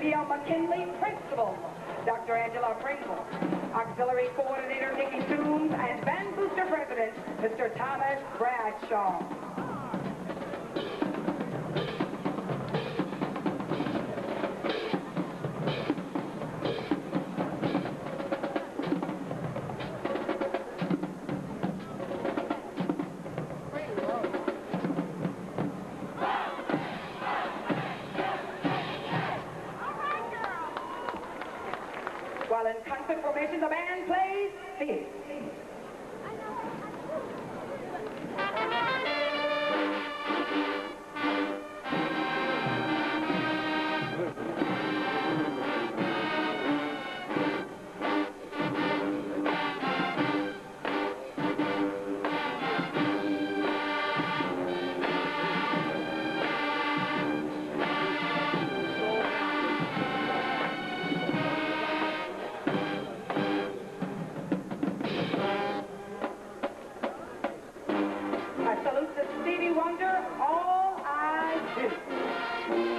Olivia McKinley, Principal. Dr. Angela Pringle. Auxiliary Coordinator Nikki Toombs and Van Booster President, Mr. Thomas Bradshaw. The band plays. Stevie Wonder, all I do.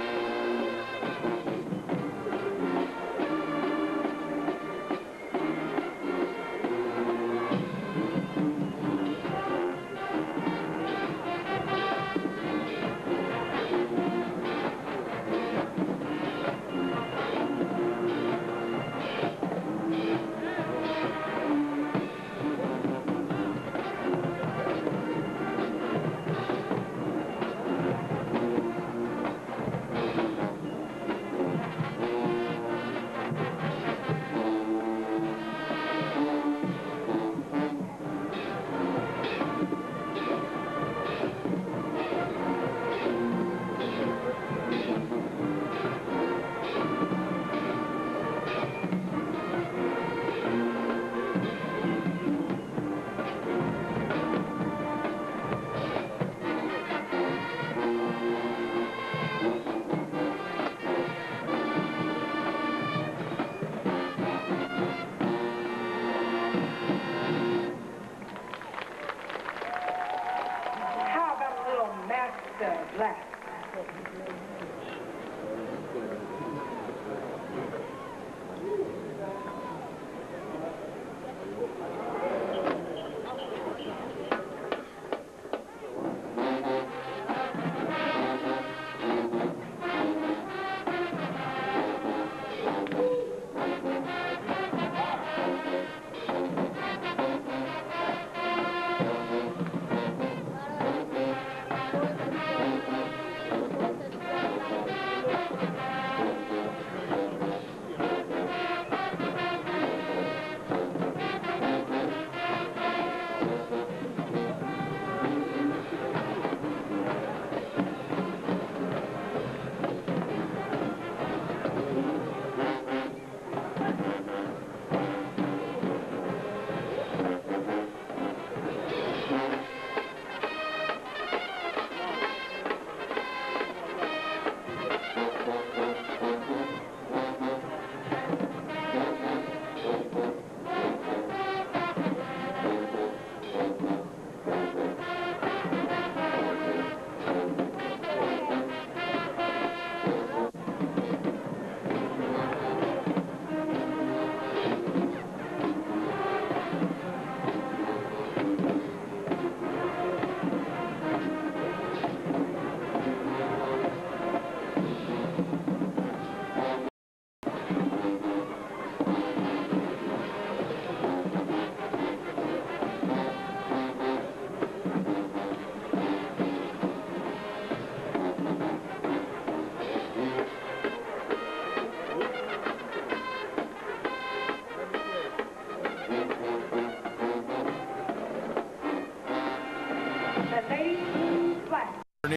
Vâng.